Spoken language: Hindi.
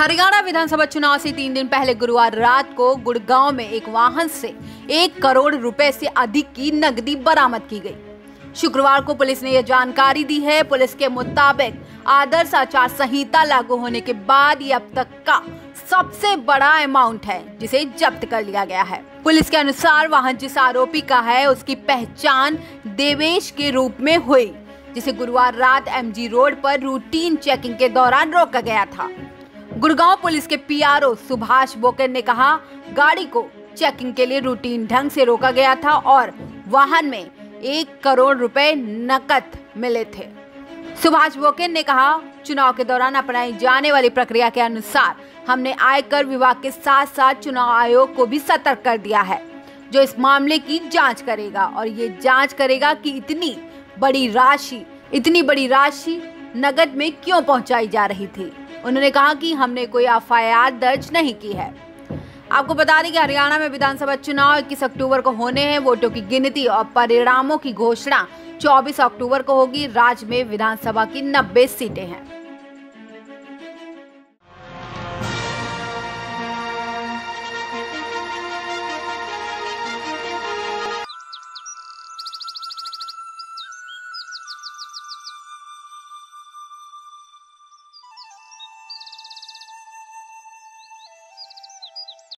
हरियाणा विधानसभा चुनाव से तीन दिन पहले गुरुवार रात को गुड़गांव में एक वाहन से एक करोड़ रुपए से अधिक की नकदी बरामद की गई। शुक्रवार को पुलिस ने यह जानकारी दी है। पुलिस के मुताबिक आदर्श आचार संहिता लागू होने के बाद ये अब तक का सबसे बड़ा अमाउंट है, जिसे जब्त कर लिया गया है। पुलिस के अनुसार वाहन जिस आरोपी का है, उसकी पहचान देवेश के रूप में हुई, जिसे गुरुवार रात एमजी रोड पर रूटीन चेकिंग के दौरान रोका गया था। गुड़गांव पुलिस के पीआरओ सुभाष बोकर ने कहा, गाड़ी को चेकिंग के लिए रूटीन ढंग से रोका गया था और वाहन में एक करोड़ रुपए नकद मिले थे। सुभाष बोकर ने कहा, चुनाव के दौरान अपनाई जाने वाली प्रक्रिया के अनुसार हमने आयकर विभाग के साथ साथ चुनाव आयोग को भी सतर्क कर दिया है, जो इस मामले की जाँच करेगा और ये जाँच करेगा कि इतनी बड़ी राशि, इतनी बड़ी राशि नगद में क्यों पहुंचाई जा रही थी। उन्होंने कहा कि हमने कोई एफ़ दर्ज नहीं की है। आपको बता दें कि हरियाणा में विधानसभा चुनाव 21 अक्टूबर को होने हैं। वोटों की गिनती और परिणामों की घोषणा 24 अक्टूबर को होगी। राज्य में विधानसभा की 90 सीटें हैं।